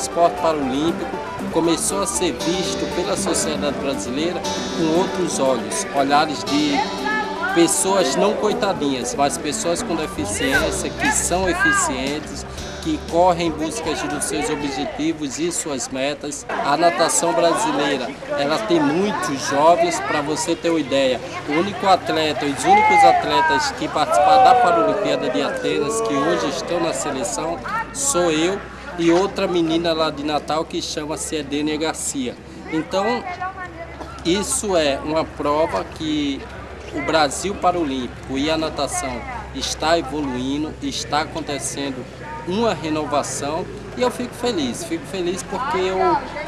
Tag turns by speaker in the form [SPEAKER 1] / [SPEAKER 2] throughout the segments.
[SPEAKER 1] esporte paralímpico começou a ser visto pela sociedade brasileira com outros olhos, olhares de pessoas não coitadinhas, mas pessoas com deficiência que são eficientes, que correm em busca dos seus objetivos e suas metas. A natação brasileira, ela tem muitos jovens, para você ter uma ideia. O único atleta, os únicos atletas que participaram da Paralimpíada de Atenas, que hoje estão na seleção, sou eu e outra menina lá de Natal que chama-se Edenia Garcia. Então, isso é uma prova que o Brasil Paralímpico e a natação está evoluindo, está acontecendo uma renovação e eu fico feliz. Fico feliz porque eu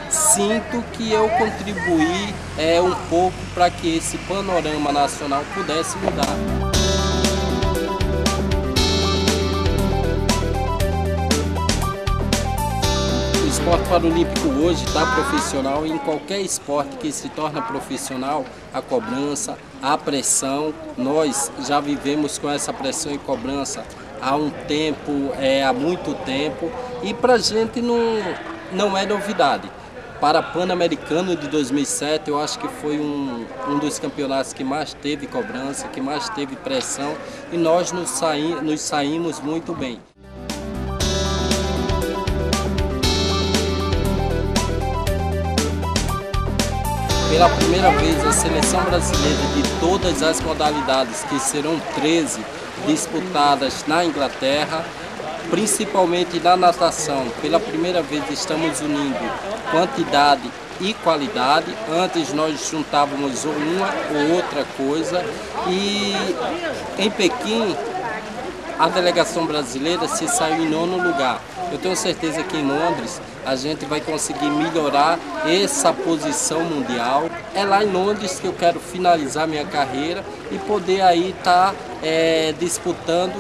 [SPEAKER 1] sinto que eu contribuí é, um pouco para que esse panorama nacional pudesse mudar. Paralímpico hoje está profissional em qualquer esporte que se torna profissional, a cobrança, a pressão, nós já vivemos com essa pressão e cobrança há um tempo, é, há muito tempo, e para a gente não, não é novidade. Para Pan-Americano de 2007, eu acho que foi um, um dos campeonatos que mais teve cobrança, que mais teve pressão, e nós nos, saí, nos saímos muito bem. Pela primeira vez, a seleção brasileira de todas as modalidades, que serão 13, disputadas na Inglaterra, principalmente na natação. Pela primeira vez estamos unindo quantidade e qualidade. Antes nós juntávamos uma ou outra coisa e em Pequim a delegação brasileira se saiu em nono lugar. Eu tenho certeza que em Londres a gente vai conseguir melhorar essa posição mundial. É lá em Londres que eu quero finalizar minha carreira e poder aí estar tá, é, disputando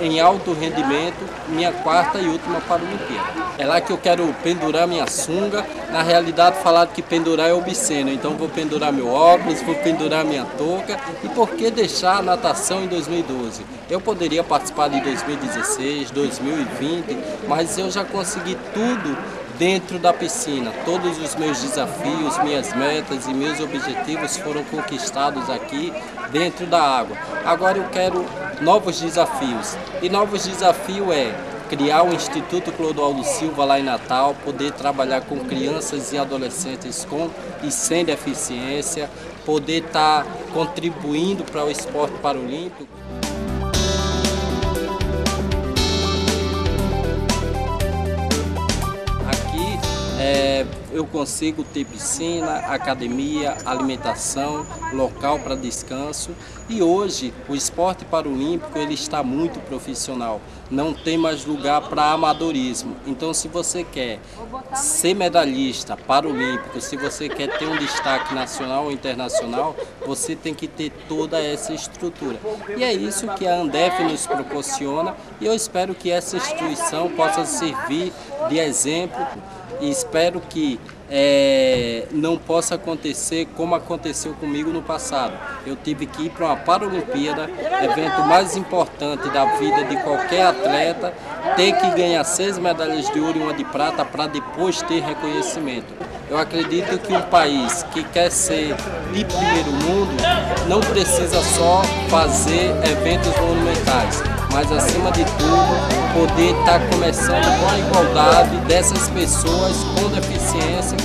[SPEAKER 1] em alto rendimento minha quarta e última Paralimpíada. É lá que eu quero pendurar minha sunga. Na realidade, falaram que pendurar é obsceno, então vou pendurar meu óculos, vou pendurar minha touca. E por que deixar a natação em 2012? Eu poderia participar de 2016, 2020, mas eu já consegui tudo dentro da piscina. Todos os meus desafios, minhas metas e meus objetivos foram conquistados aqui dentro da água. Agora eu quero novos desafios. E novos desafios é criar o Instituto Clodoaldo Silva lá em Natal, poder trabalhar com crianças e adolescentes com e sem deficiência, poder estar tá contribuindo para o esporte paralímpico. é, eu consigo ter piscina, academia, alimentação, local para descanso e hoje o esporte paralímpico ele está muito profissional, não tem mais lugar para amadorismo. Então se você quer ser medalhista paralímpico, se você quer ter um destaque nacional ou internacional, você tem que ter toda essa estrutura. E é isso que a Andef nos proporciona e eu espero que essa instituição possa servir de exemplo e espero que é, não possa acontecer como aconteceu comigo no passado. Eu tive que ir para uma Paralimpíada, evento mais importante da vida de qualquer atleta, ter que ganhar seis medalhas de ouro e uma de prata para depois ter reconhecimento. Eu acredito que um país que quer ser de primeiro mundo não precisa só fazer eventos monumentais, mas acima de tudo poder estar começando com a igualdade dessas pessoas com deficiência.